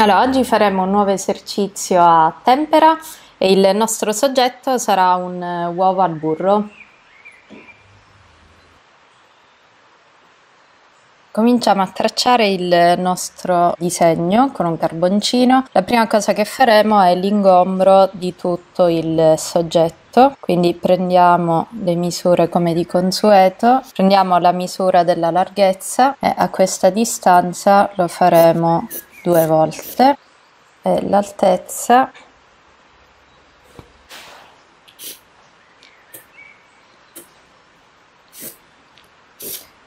Allora, oggi faremo un nuovo esercizio a tempera e il nostro soggetto sarà un uh, uovo al burro. Cominciamo a tracciare il nostro disegno con un carboncino. La prima cosa che faremo è l'ingombro di tutto il soggetto, quindi prendiamo le misure come di consueto, prendiamo la misura della larghezza e a questa distanza lo faremo due volte. E l'altezza?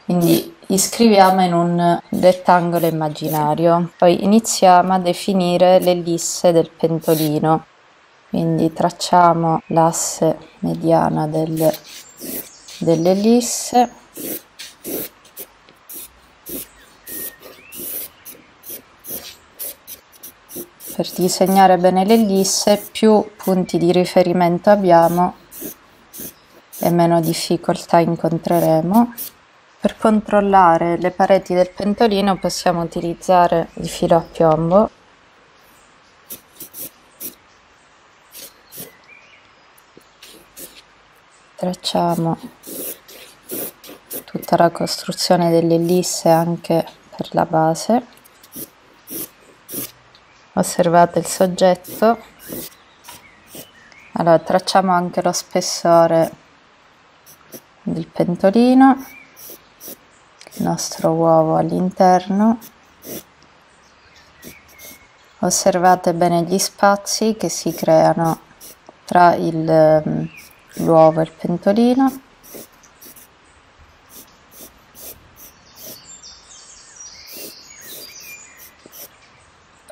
Quindi iscriviamo in un rettangolo immaginario. Poi iniziamo a definire l'ellisse del pentolino. Quindi tracciamo l'asse mediana del, dell'ellisse per disegnare bene l'ellisse più punti di riferimento abbiamo e meno difficoltà incontreremo. Per controllare le pareti del pentolino possiamo utilizzare il filo a piombo tracciamo tutta la costruzione dell'ellisse anche per la base osservate il soggetto. Allora tracciamo anche lo spessore del pentolino il nostro uovo all'interno. Osservate bene gli spazi che si creano tra l'uovo e il pentolino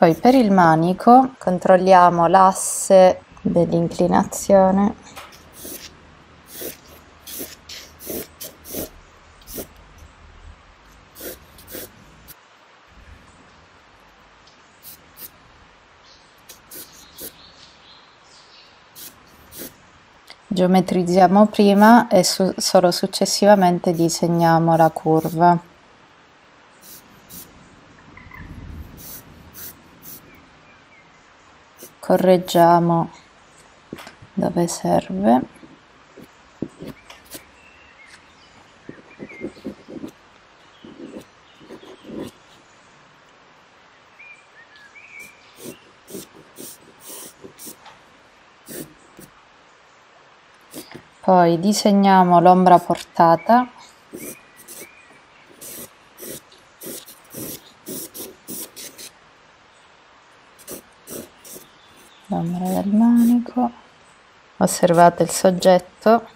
Poi per il manico controlliamo l'asse dell'inclinazione. Geometrizziamo prima e su solo successivamente disegniamo la curva correggiamo dove serve. Poi disegniamo l'ombra portata l'ombra del manico osservate il soggetto.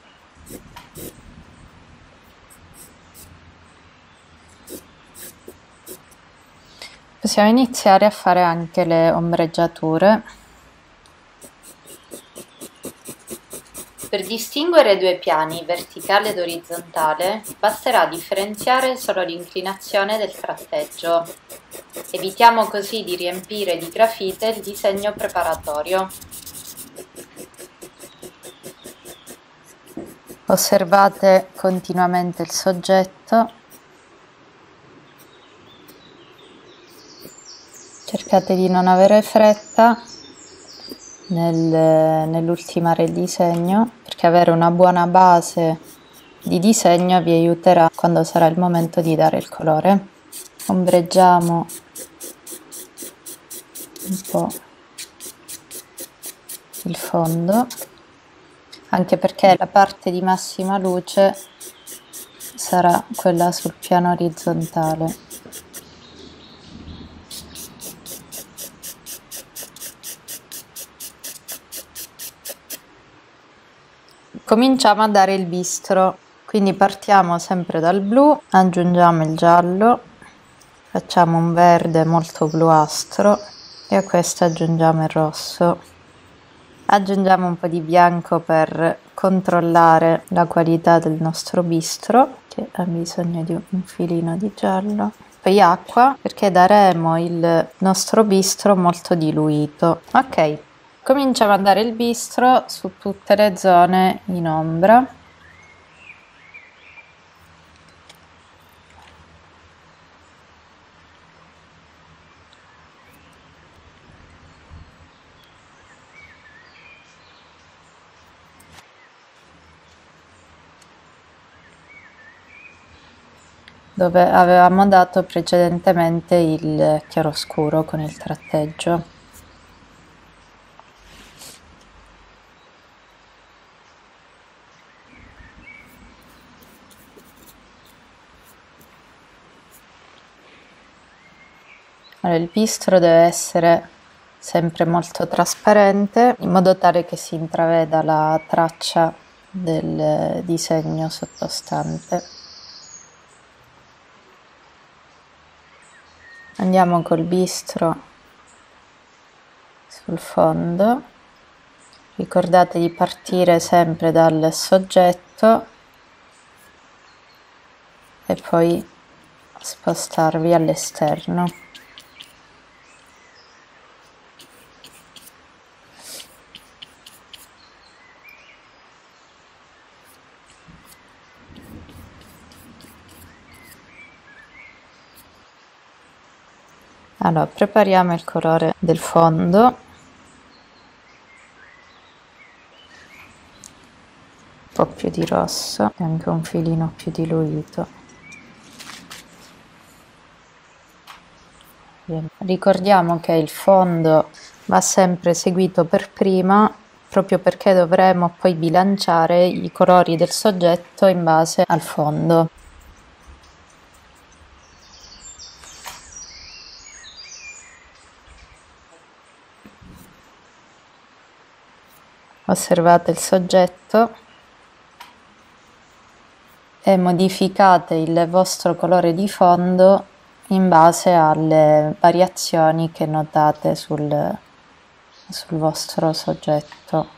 Possiamo iniziare a fare anche le ombreggiature Per distinguere due piani, verticale ed orizzontale, basterà differenziare solo l'inclinazione del tratteggio. Evitiamo così di riempire di grafite il disegno preparatorio. Osservate continuamente il soggetto. Cercate di non avere fretta nel, nell'ultimare il disegno perché avere una buona base di disegno vi aiuterà quando sarà il momento di dare il colore. Ombreggiamo un po' il fondo anche perché la parte di massima luce sarà quella sul piano orizzontale cominciamo a dare il bistro. Quindi partiamo sempre dal blu aggiungiamo il giallo facciamo un verde molto bluastro e a questo aggiungiamo il rosso. Aggiungiamo un po' di bianco per controllare la qualità del nostro bistro che ha bisogno di un filino di giallo. Poi acqua perché daremo il nostro bistro molto diluito. Ok cominciamo a dare il bistro su tutte le zone in ombra dove avevamo dato precedentemente il chiaroscuro con il tratteggio. Il bistro deve essere sempre molto trasparente in modo tale che si intraveda la traccia del disegno sottostante. Andiamo col bistro sul fondo. Ricordate di partire sempre dal soggetto e poi spostarvi all'esterno. Allora prepariamo il colore del fondo. Un po' più di rosso e anche un filino più diluito. Ricordiamo che il fondo va sempre seguito per prima proprio perché dovremo poi bilanciare i colori del soggetto in base al fondo osservate il soggetto e modificate il vostro colore di fondo in base alle variazioni che notate sul, sul vostro soggetto.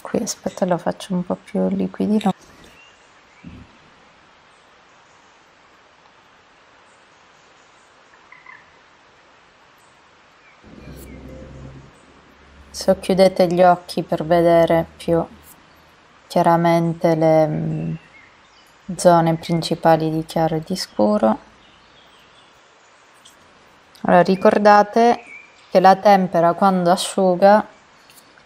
Qui aspetta lo faccio un po' più liquidino socchiudete gli occhi per vedere più chiaramente le mm, zone principali di chiaro e di scuro. Allora ricordate che la tempera quando asciuga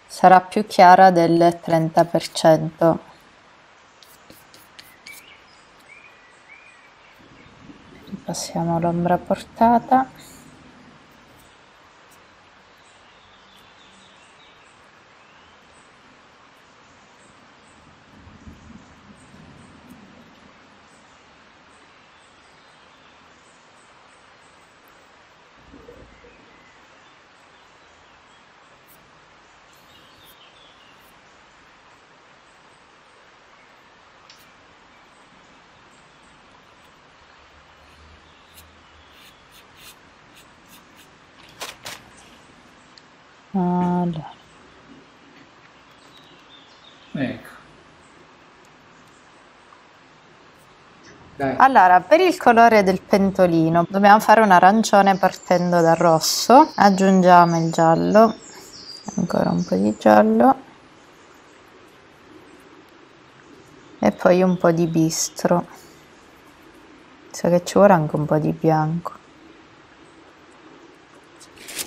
sarà più chiara del 30% passiamo l'ombra portata Ecco. Dai. Allora, per il colore del pentolino dobbiamo fare un arancione partendo dal rosso. Aggiungiamo il giallo, ancora un po' di giallo e poi un po' di bistro. So che ci vuole anche un po' di bianco.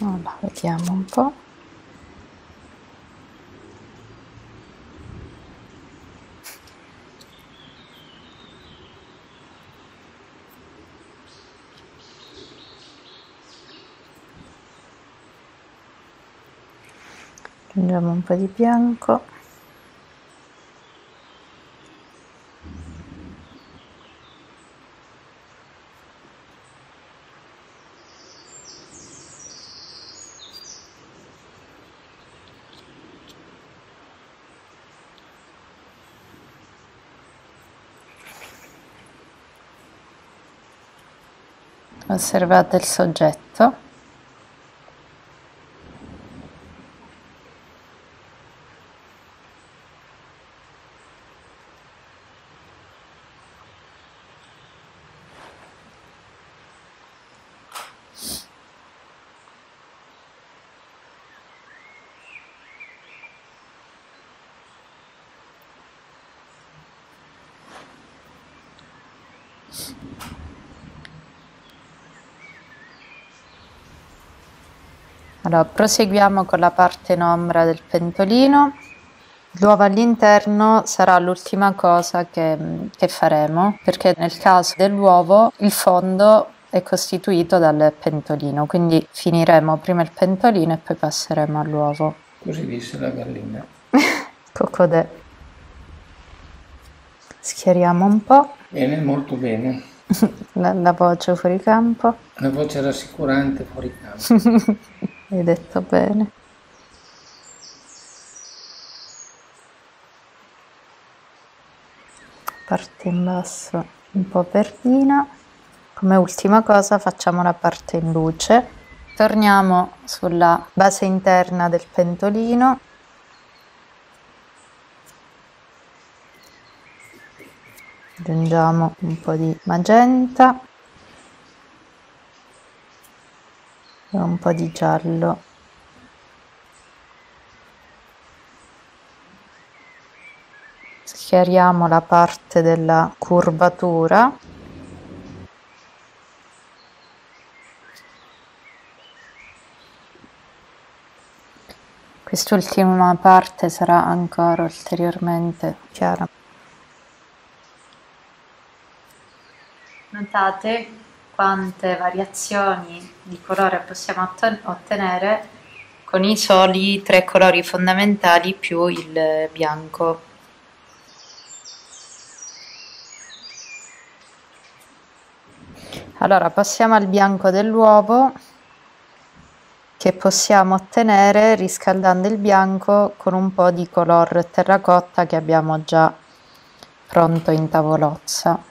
Allora, vediamo un po'. Aggiungiamo un po' di bianco. Osservate il soggetto Allora, proseguiamo con la parte in ombra del pentolino. L'uovo all'interno sarà l'ultima cosa che, che faremo perché nel caso dell'uovo il fondo è costituito dal pentolino, quindi finiremo prima il pentolino e poi passeremo all'uovo. Così disse la gallina. Cocodè. Schiariamo un po'. Bene, molto bene. la, la voce fuori campo. Una voce rassicurante fuori campo. Hai detto bene. Parte in basso un po' verdina. Come ultima cosa facciamo la parte in luce. Torniamo sulla base interna del pentolino aggiungiamo un po' di magenta e un po' di giallo. Schiariamo la parte della curvatura. Quest'ultima parte sarà ancora ulteriormente chiara Notate quante variazioni di colore possiamo ottenere con i soli tre colori fondamentali più il bianco. Allora passiamo al bianco dell'uovo che possiamo ottenere riscaldando il bianco con un po' di color terracotta che abbiamo già pronto in tavolozza.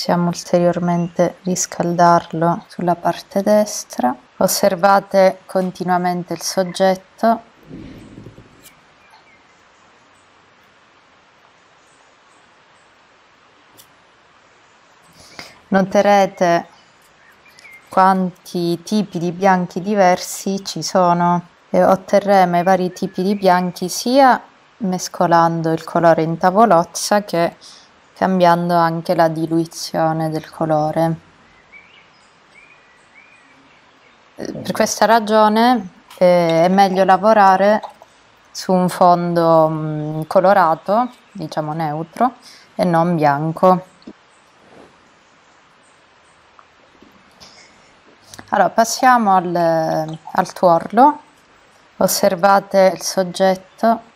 Possiamo ulteriormente riscaldarlo sulla parte destra. Osservate continuamente il soggetto. Noterete quanti tipi di bianchi diversi ci sono e otterremo i vari tipi di bianchi sia mescolando il colore in tavolozza che cambiando anche la diluizione del colore. Per questa ragione eh, è meglio lavorare su un fondo mh, mm, colorato, diciamo neutro, e non bianco. Allora, passiamo al, al tuorlo. Osservate il soggetto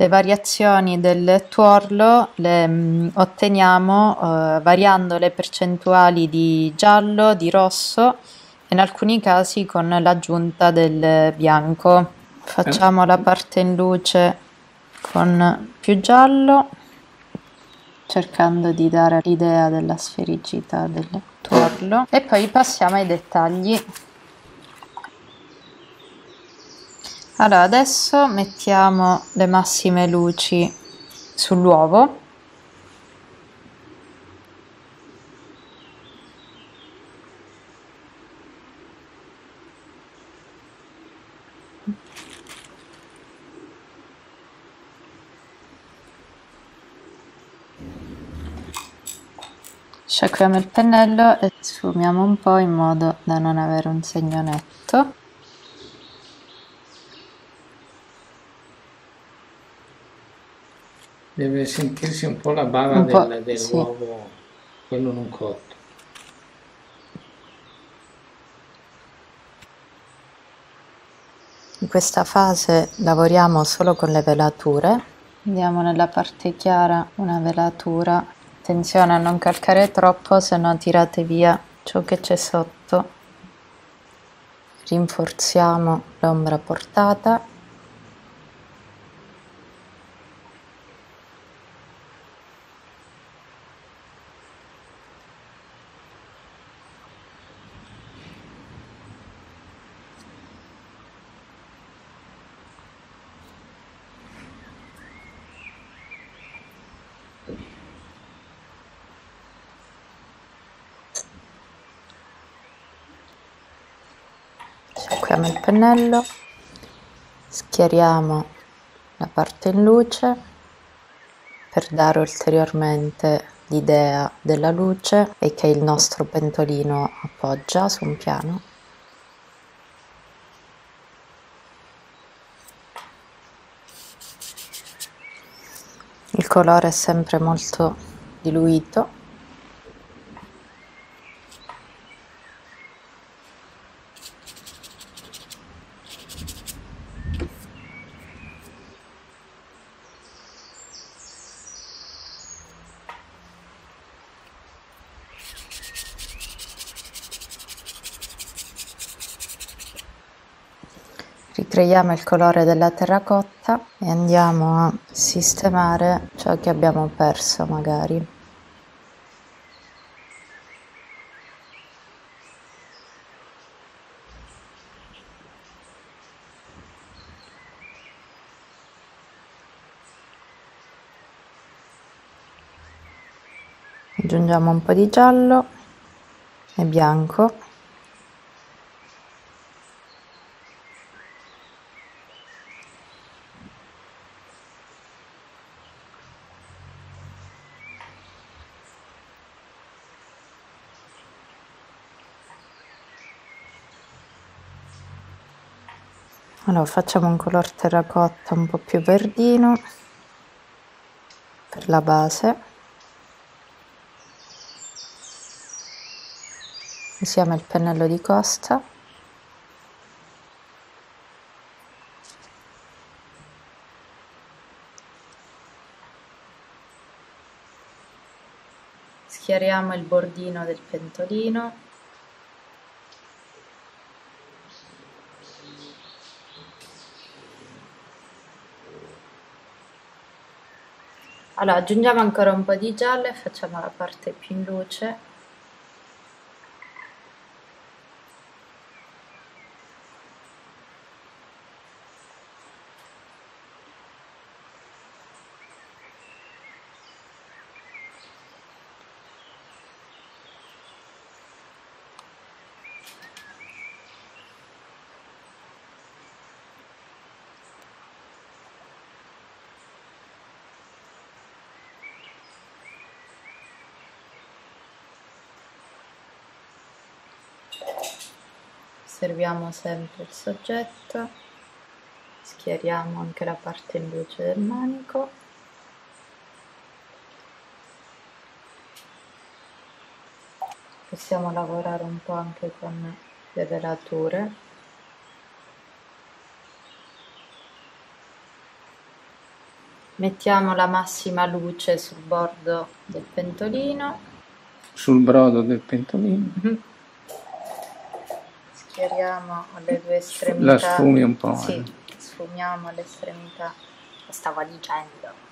le variazioni del tuorlo le mh, mm, otteniamo eh, variando le percentuali di giallo, di rosso e in alcuni casi con l'aggiunta del bianco. Facciamo la parte in luce con più giallo, cercando di dare l'idea della sfericità del tuorlo e poi passiamo ai dettagli. Allora, adesso mettiamo le massime luci sull'uovo. Sciacquiamo il pennello e sfumiamo un po' in modo da non avere un segno Deve sentirsi un po' la bava del, dell'uovo, sì. quello non cotto. In questa fase lavoriamo solo con le velature. Andiamo nella parte chiara una velatura. Attenzione a non calcare troppo, se no tirate via ciò che c'è sotto. Rinforziamo l'ombra portata sciacquiamo il pennello schiariamo la parte in luce per dare ulteriormente l'idea della luce e che il nostro pentolino appoggia su un piano. Il colore è sempre molto diluito ricreiamo il colore della terracotta e andiamo a sistemare ciò che abbiamo perso magari. aggiungiamo un po' di giallo e bianco allora facciamo un color terracotta un po' più verdino per la base. Usiamo il pennello di costa. Schiariamo il bordino del pentolino allora aggiungiamo ancora un po' di giallo e facciamo la parte più in luce osserviamo sempre il soggetto schiariamo anche la parte in luce del manico. Possiamo lavorare un po' anche con le velature. Mettiamo la massima luce sul bordo del pentolino. Sul brodo del pentolino schiariamo alle due estremità. La sfumi un po'. Sì, eh. sfumiamo alle estremità. Lo stavo dicendo.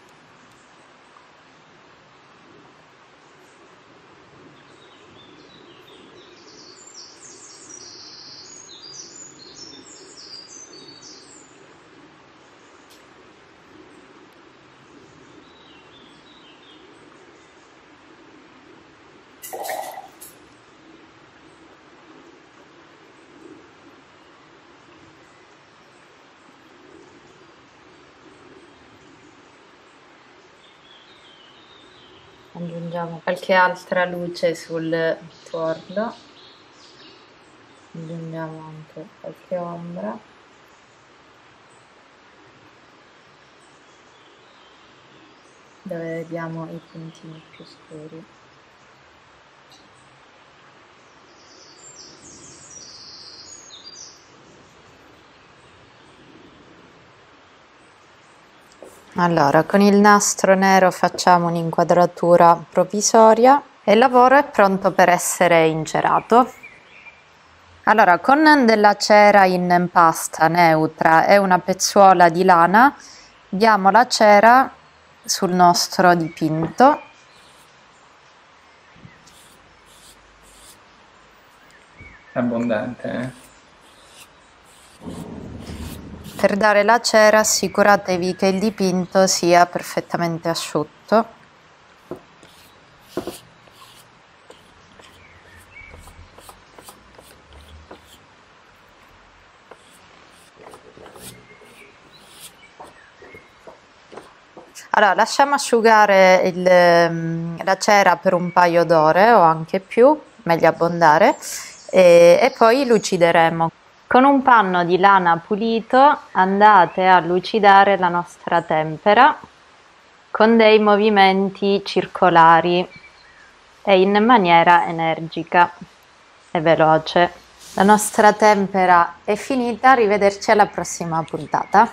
Aggiungiamo qualche altra luce sul tuorlo aggiungiamo anche qualche ombra. Dove vediamo i puntini più scuri Allora, con il nastro nero facciamo un'inquadratura provvisoria e il lavoro è pronto per essere incerato. Allora, con della cera in pasta neutra e una pezzuola di lana diamo la cera sul nostro dipinto. Abbondante, eh? Per dare la cera assicuratevi che il dipinto sia perfettamente asciutto. Allora, lasciamo asciugare il, ehm, la cera per un paio d'ore o anche più, meglio abbondare, e, e poi lucideremo. Con un panno di lana pulito andate a lucidare la nostra tempera con dei movimenti circolari e in maniera energica e veloce. La nostra tempera è finita, arrivederci alla prossima puntata.